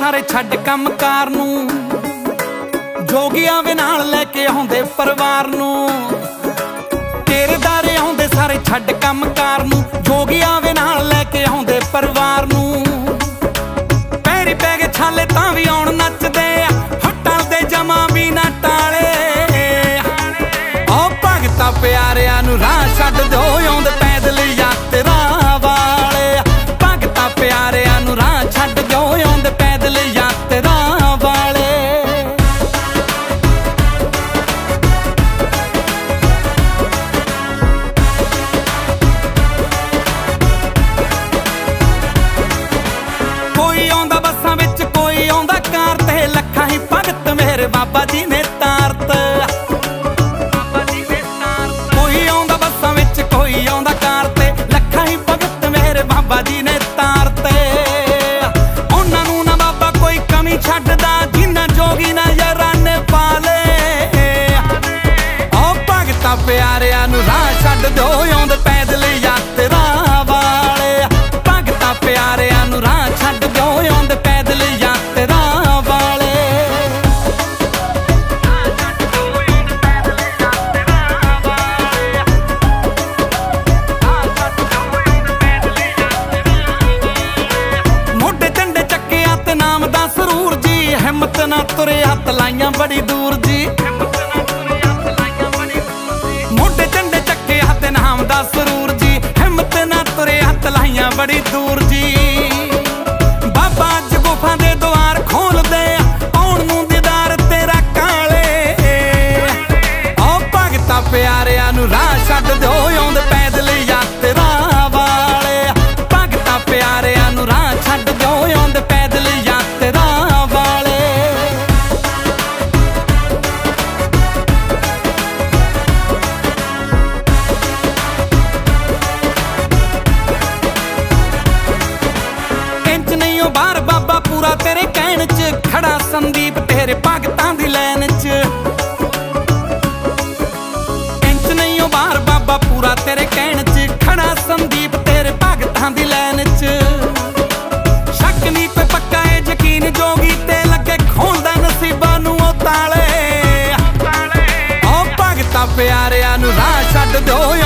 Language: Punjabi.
ਸਾਰੇ ਛੱਡ ਕੰਮਕਾਰ ਨੂੰ। ਜੋਗੀਆਂ ਵੇ ਨਾਲ ਲੈ ਕੇ ਆਉਂਦੇ ਪਰਿਵਾਰ ਨੂੰ। ਤੇਰੇ ਆਉਂਦੇ ਸਾਰੇ ਛੱਡ ਕੰਮਕਾਰ ਨੂੰ। ਜੋਗੀਆਂ ਵੇ ਨਾਲ ਲੈ ਕੇ ਆਉਂਦੇ ਪਰਿਵਾਰ ਨੂੰ। ਪੈਰੀ ਪੈ ਕੇ ਛਾਲੇ ਤਾਂ ਵੀ ਆਉਣ ਨੱਚਦੇ ਆ। ਹੱਟਾਂ ਦੇ ਜਮਾ ਵੀ ਨਾ ਟਾਲੇ। ਓ ਭਗਤਾ ਪਿਆਰਿਆਂ ਨੂੰ ਰਾਹ ਛੱਡ ਦਿਓ। ਮੇਰੇ ਬਾਬਾ ਜੀ ਨੇ ਤਾਰਤ। ਕੋਈ ਆਉਂਦਾ ਬੱਸਾਂ ਵਿੱਚ, ਕੋਈ ਆਉਂਦਾ ਕਾਰ ਤੇ। ਲੱਖਾਂ ਹੀ ਭਗਤ ਮੇਰੇ ਬਾਬਾ ਜੀ ਨੇ ਤਾਰਤੇ। ਉਹਨਾਂ ਨੂੰ ਨਾ ਬਾਬਾ ਕੋਈ ਕਮੀ ਛੱਡਦਾ, ਜਿੰਨਾ ਜੋਗੀ ਨਾ ਯਾਰਾਂ ਨੇ ਪਾਲੇ। ਓ ਭਗਤਾ ਪਿਆਰਿਆਂ ਨੂੰ ਰਾਹ ਛੱਡ ਦਿਓ ਲਾਈਆਂ ਬੜੀ ਦੂਰ ਜੀ। ਮੋਢੇ ਝੰਡੇ ਚੱਕੇ ਹੱਥ ਨਾਮ ਦਾ ਸਰੂਰ ਜੀ। ਹਿੰਮਤ ਨਾ ਤੁਰੇ ਹੱਥ ਲਾਈਆਂ ਬੜੀ ਦੂਰ ਜੀ। ਬਾਬਾ ਅੱਜ ਗੁਫਾ ਦੇ ਦੁਆਰ ਖੋਲਦੇ ਆਉਣ ਨੂੰ ਦੀਦਾਰ ਤੇਰਾ ਕਾਲੇ। ਓ ਭਗਤਾ ਪਿਆਰਿਆਂ ਨੂੰ ਰਾਹ ਛੱਡ ਦਿਓ। ਸੰਦੀਪ, ਤੇਰੇ ਭਗਤਾਂ ਦੀ ਲਾਈਨ 'ਚ। ਇੰਚ ਨਹੀਂ ਉਹ ਬਾਹਰ ਬਾਬਾ ਪੂਰਾ ਤੇਰੇ ਕਹਿਣ 'ਚ। ਖੜਾ ਸੰਦੀਪ, ਤੇਰੇ ਭਗਤਾਂ ਦੀ ਲਾਈਨ 'ਚ। ਸ਼ੱਕ ਨਹੀਂ ਕੋਈ ਪੱਕਾ ਏ ਯਕੀਨ ਜੋਗੀ ਤੇ ਲੱਗੇ ਖੋਲਦਾ ਨਸੀਬਾਂ ਨੂੰ ਉਹ ਤਾਲੇ। ਉਹ ਭਗਤਾਂ ਪਿਆਰਿਆਂ ਨੂੰ ਰਾਹ ਛੱਡ ਪਿਆਰੇ